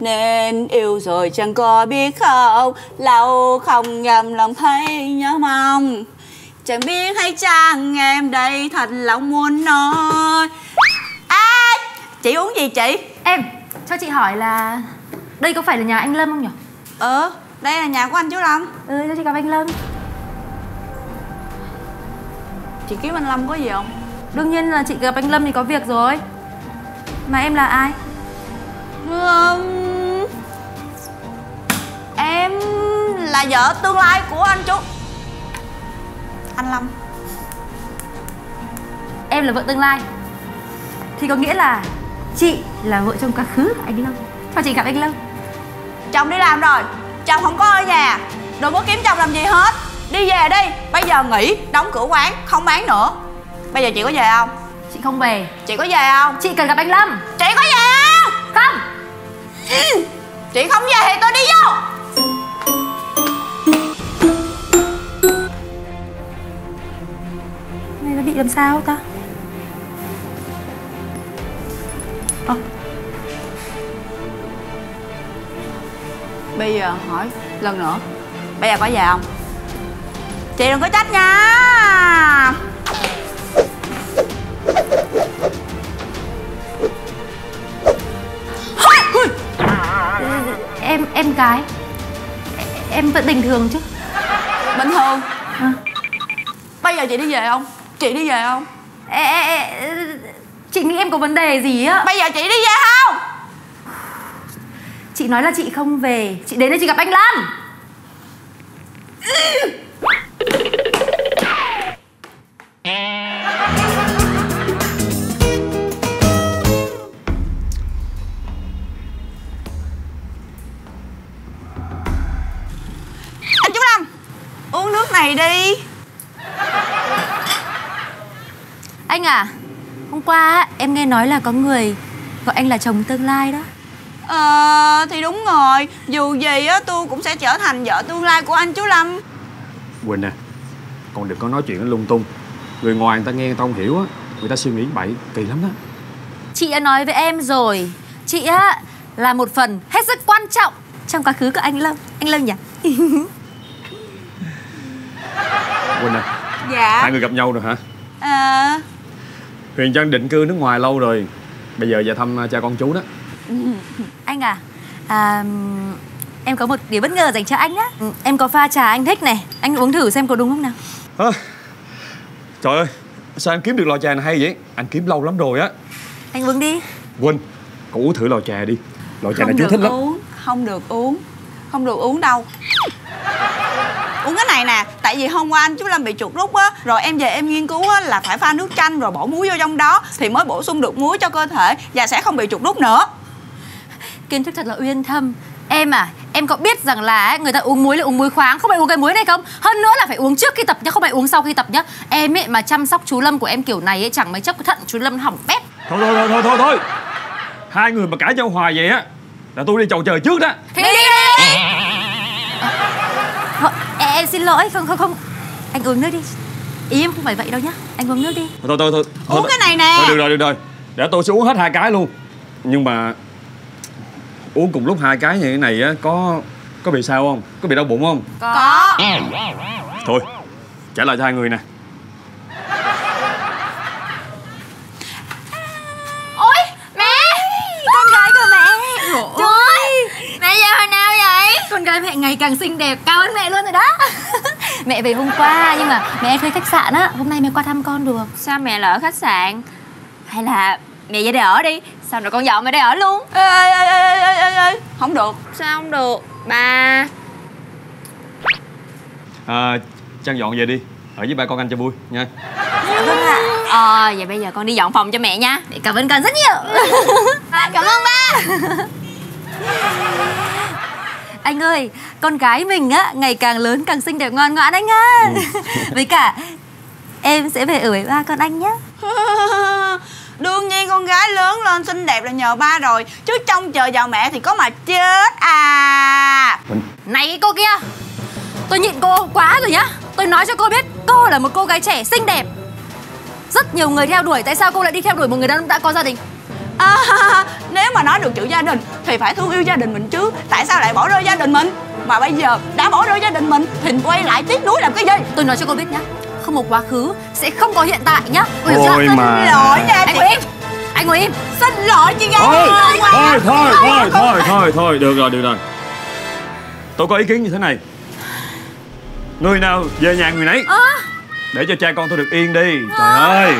nên yêu rồi chẳng có biết không? Lâu không ngầm lòng thấy nhớ mong. Chẳng biết hay chăng em đây thật lòng muốn nói. À, chị uống gì chị? Em, cho chị hỏi là Đây có phải là nhà anh Lâm không nhỉ? ờ đây là nhà của anh chú lâm. Ừ, cho chị gặp anh Lâm. Chị kiếm anh lâm có gì không? Đương nhiên là chị gặp anh Lâm thì có việc rồi. Mà em là ai? Ừm, là vợ tương lai của anh chú. Anh lâm Em là vợ tương lai. Thì có nghĩa là chị là vợ trong quá khứ của anh Lâm Cho chị gặp anh Lâm chồng đi làm rồi chồng không có ở nhà. Đừng có kiếm chồng làm gì hết? Đi về đi bây giờ nghỉ đóng cửa quán không bán nữa. Bây giờ chị có về không? Chị không về. Chị có về không? Chị cần gặp anh Lâm. Chị có về không? Không. Chị không về thì tôi đi vô làm sao ta? bây giờ hỏi lần nữa bây giờ có về không? Chị đừng có trách nha. Em, em gái. Em vẫn bình thường chứ. Bình thường. À. bây giờ chị đi về không chị đi về không? Ê, ê, ê, Chị nghĩ em có vấn đề gì á? Bây giờ chị đi về không? Chị nói là chị không về. Chị đến đây chị gặp anh Lâm Anh à Hôm qua á, em nghe nói là có người Gọi anh là chồng tương lai đó. Ờ thì đúng rồi. Dù gì á tôi cũng sẽ trở thành vợ tương lai của anh chú lâm. Quỳnh nè Con đừng có nói chuyện nó lung tung. Người ngoài người ta nghe người ta không hiểu á Người ta suy nghĩ bậy kỳ lắm đó. Chị đã nói với em rồi. Chị á là một phần hết sức quan trọng Trong quá khứ của anh Lâm. Anh Lâm nhỉ? Quỳnh nè dạ. Hai người gặp nhau rồi hả? À, Huyền Trân định cư nước ngoài lâu rồi. Bây giờ về thăm uh, cha con chú đó. Anh à, à Em có một điều bất ngờ dành cho anh á. Ừ, Em có pha trà anh thích này. Anh uống thử xem có đúng không nào? À, Trời ơi Sao anh kiếm được lò trà này hay vậy? Anh kiếm lâu lắm rồi á. Anh uống đi. Quỳnh Con uống thử lò trà đi. Lò trà này không chú được thích lắm. uống không được uống không được uống đâu uống cái này nè tại vì hôm qua anh chú lâm bị chuột rút á rồi em về em nghiên cứu á là phải pha nước chanh rồi bỏ muối vô trong đó thì mới bổ sung được muối cho cơ thể và sẽ không bị chuột rút nữa. Kiến thức thật là uyên thâm. Em à, em có biết rằng là ấy, người ta uống muối là uống muối khoáng Không phải uống cái muối này không? Hơn nữa là phải uống trước khi tập nhá Không phải uống sau khi tập nhá. Em ấy mà chăm sóc chú Lâm của em kiểu này ấy Chẳng mấy chốc cái thận chú Lâm hỏng bét. Thôi thôi thôi thôi thôi thôi. Hai người mà cãi nhau hoài vậy á Là tôi đi chầu trời trước đó. Thì đi đi đi xin lỗi. Không không không. Anh uống nước đi. Ý em không phải vậy đâu nhá. Anh uống nước đi. Thôi thôi thôi thôi. Uống cái này nè. Thôi được rồi được rồi. Để tôi sẽ uống hết hai cái luôn. Nhưng mà Uống cùng lúc hai cái như thế này á Có có bị sao không? Có bị đau bụng không? có. Thôi Trả lại cho hai người nè Ôi mẹ Con gái của mẹ Trời ơi Mẹ về hồi nào gái mẹ ngày càng xinh đẹp Cao hơn mẹ luôn rồi đó. Mẹ về hôm qua Nhưng mà mẹ thuê khách sạn á. Hôm nay mẹ qua thăm con được. Sao mẹ lại ở khách sạn? Hay là mẹ về đây ở đi? Sau rồi con dọn mẹ đây ở luôn? Ê, ê, ê, ê, ê, ê, ê. không được. Sao không được? Ba. À, Trang dọn về đi. Ở với ba con anh cho vui nha. Vâng ạ. Ờ vậy bây giờ con đi dọn phòng cho mẹ nha. Mẹ cảm ơn con rất nhiều. Cảm ơn ba Anh ơi Con gái mình á Ngày càng lớn càng xinh đẹp ngoan ngoãn anh á Với cả Em sẽ về ở với ba con anh nhé đương nhiên con gái lớn lên xinh đẹp là nhờ ba rồi chứ trông chờ vào mẹ thì có mà chết à. Này cô kia Tôi nhịn cô quá rồi nhá. Tôi nói cho cô biết Cô là một cô gái trẻ xinh đẹp. Rất nhiều người theo đuổi Tại sao cô lại đi theo đuổi một người đàn ông đã có gia đình? À, nói được chữ gia đình thì phải thương yêu gia đình mình chứ. Tại sao lại bỏ rơi gia đình mình? Mà bây giờ đã bỏ rơi gia đình mình thì quay lại tiếc nuối làm cái gì? Tôi nói cho cô biết nhá Không một quá khứ Sẽ không có hiện tại nhá. Ôi, Ôi mà. lỗi nha Anh im Anh ngồi im xin lỗi chị gái thôi ơi, quá. thôi thôi thôi thôi thôi thôi được rồi được rồi. Tôi có ý kiến như thế này. Người nào về nhà người nấy để cho cha con tôi được yên đi. Trời ơi